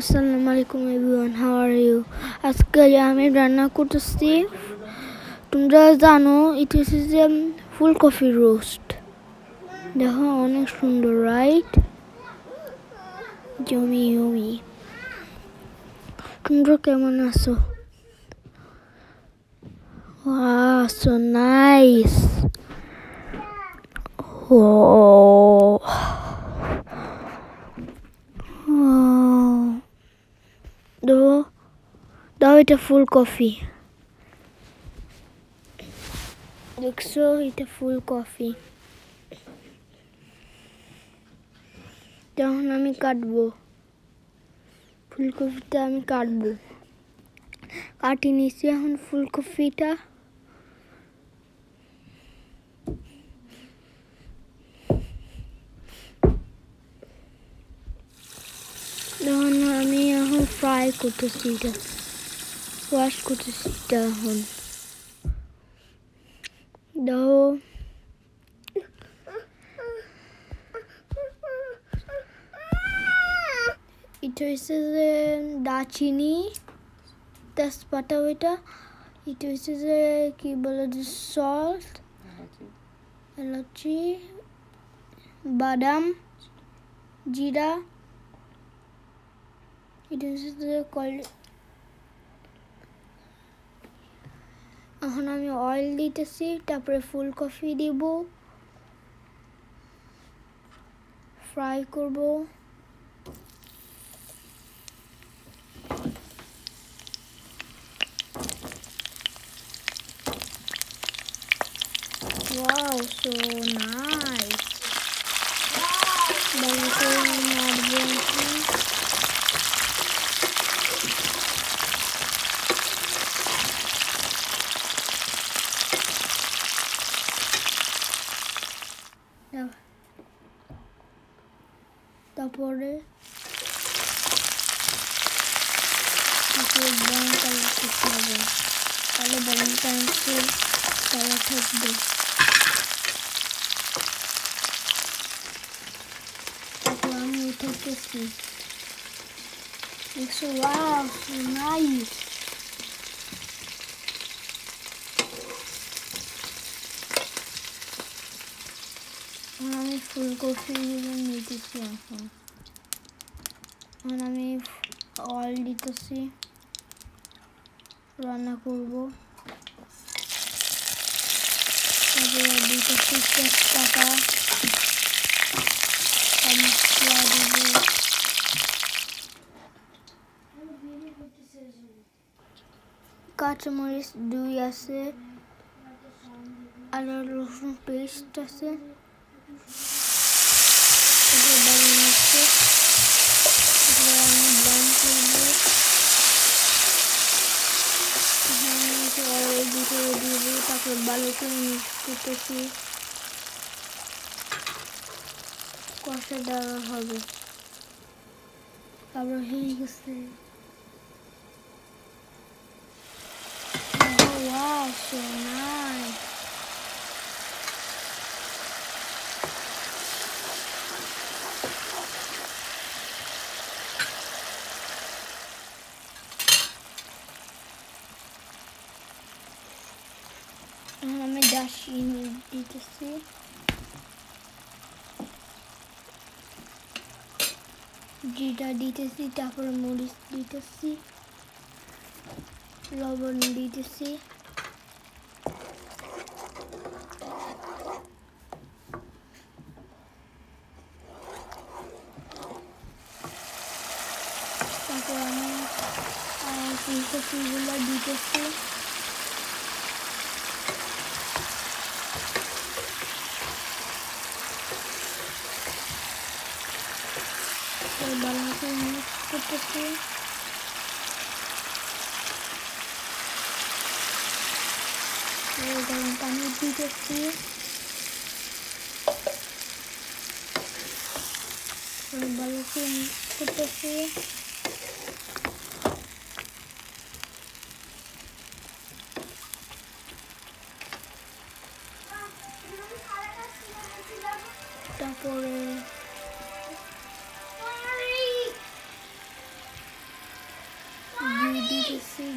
আসসালামু আলাইকুম everyone how are you আজকে আমি রান্না করতেছি তোমরা জানো ইট ইস যে ফুল কফি রোস্ট দেখো অনেক সুন্দর রাইট জমি জমি তোমরা কেমন আছো Wow, so nice. দাও এটা ফুল কফি দেখছো এটা ফুল কফি তখন আমি কাটবো ফুলকপিটা আমি কাটবো কাটি নিচ্ছি এখন ফুলকপিটা তখন আমি এখন ফ্রাই করতেছি এটা Eu acho que eu desisti, Rony. Não. ඊට විස්සේ දාචිනී තැස් පට විට ඊට විස්සේ කීබලද සෝල්ට් එලචි බඩම් ජීඩා ඊට විස්සේ කොල්ලි এখন আমি অয়েল দিতেছি তারপরে ফুলকপি দিব। ফ্রাই করব Wow, so nice. বাড়িতে নাড়বো এখন। দাও। তারপরে ব্রাউন কালার করতে হবে তাহলে ব্রাউন কালার কালার থাকবে। তারপর আমি উঠাতেছি দেখছ ওয়াও সো নাইস এখন ফুলকপি নিতেছি এখন। এখন আমি অয়েল দিতেছি, রান্না করব। তারপরে দিতেছি দিব কাঁচামরিচ দুই আছে আর রসুন পেস্ট আছে। muito puta aqui. Costa da o rio Henderson. Eu acho nada. Oh, wow, so nice. এখন আমি দারচিনি দিতেছি জিরা দিতেছি তারপরে মরিচ দিতেছি লবণ দিতেছি তারপর আমি ফুলকপিগুলো দিতেছি ভালো মিক্স করতেছি গরম পানি দিতেছি ভালো করতেছি তারপরে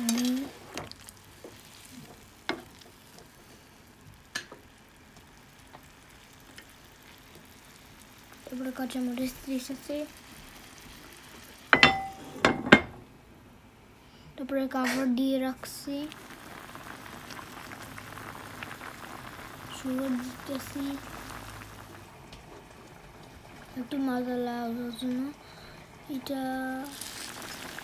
ঘি তারপরে কাঁচামরিচ দিতেছি তারপরে কাপড় দিয়ে রাখছি। সুগার দিতেছি। একটু মজা লাগার জন্য। এটা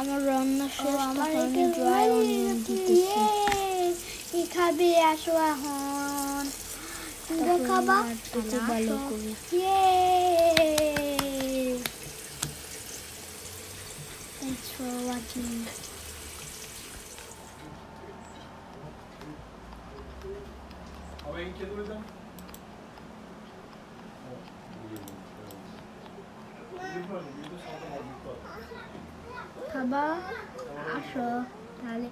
I'm around the shift oh, the honey dry on the Ikabi ashwa hon. Ndakaba. Ndakaba. Yay! Thanks for watching. Ama en kedi ödem. Bir var, bir de sağda var, bir var. 好吧，拿手哪里？